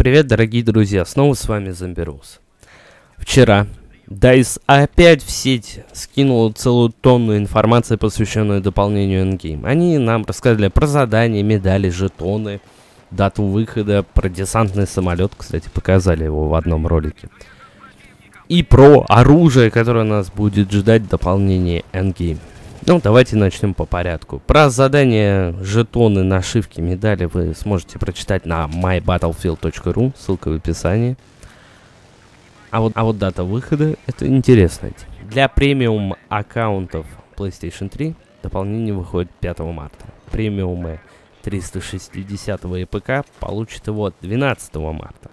Привет, дорогие друзья, снова с вами Зомбирус. Вчера DICE опять в сеть скинул целую тонну информации, посвященную дополнению Endgame. Они нам рассказали про задания, медали, жетоны, дату выхода, про десантный самолет, кстати, показали его в одном ролике. И про оружие, которое нас будет ждать в дополнении Endgame. Ну, давайте начнем по порядку. Про задание, жетоны, нашивки, медали вы сможете прочитать на mybattlefield.ru, ссылка в описании. А вот, а вот дата выхода, это интересно. Для премиум аккаунтов PlayStation 3 дополнение выходит 5 марта. Премиумы 360 и ПК получат его 12 марта.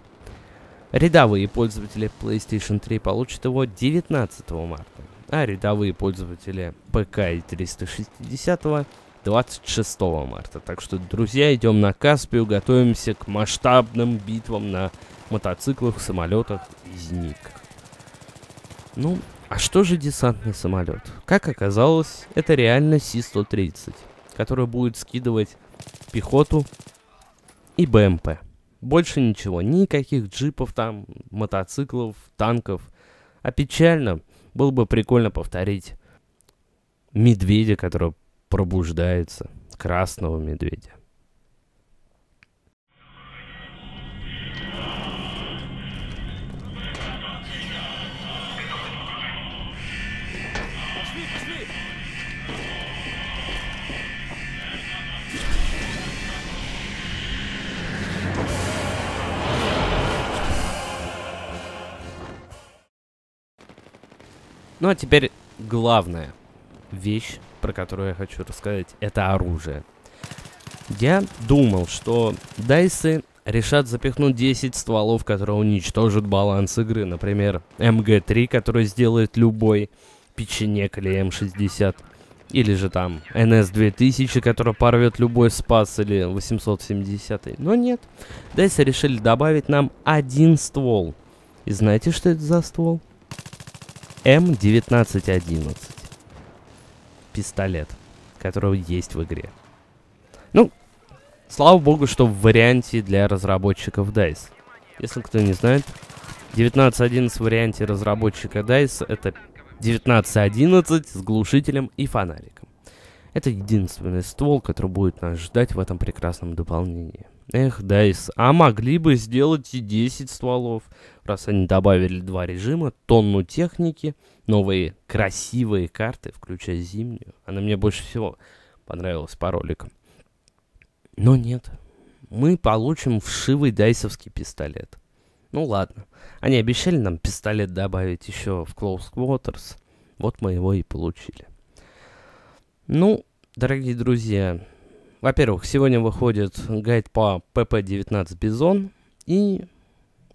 Рядовые пользователи PlayStation 3 получат его 19 марта а рядовые пользователи ПК и 360 26 марта. Так что, друзья, идем на Каспию, готовимся к масштабным битвам на мотоциклах, самолетах и зниках. Ну, а что же десантный самолет? Как оказалось, это реально Си-130, который будет скидывать пехоту и БМП. Больше ничего, никаких джипов там, мотоциклов, танков. А печально, было бы прикольно повторить медведя, который пробуждается, красного медведя. Ну а теперь главная вещь, про которую я хочу рассказать, это оружие. Я думал, что дайсы решат запихнуть 10 стволов, которые уничтожат баланс игры. Например, МГ-3, который сделает любой печенек или М60. Или же там НС-2000, который порвет любой спас или 870. Но нет. Дайсы решили добавить нам один ствол. И знаете, что это за ствол? М1911. Пистолет, который есть в игре. Ну, слава богу, что в варианте для разработчиков DICE. Если кто не знает, 1911 в варианте разработчика DICE это 1911 с глушителем и фонариком. Это единственный ствол, который будет нас ждать в этом прекрасном дополнении. Эх, Дайс, а могли бы сделать и 10 стволов, раз они добавили два режима, тонну техники, новые красивые карты, включая зимнюю. Она мне больше всего понравилась по роликам. Но нет, мы получим вшивый дайсовский пистолет. Ну ладно, они обещали нам пистолет добавить еще в Close Quarters, вот мы его и получили. Ну, дорогие друзья, во-первых, сегодня выходит гайд по PP19 Бизон. И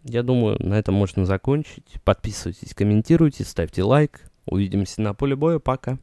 я думаю, на этом можно закончить. Подписывайтесь, комментируйте, ставьте лайк. Увидимся на поле боя. Пока.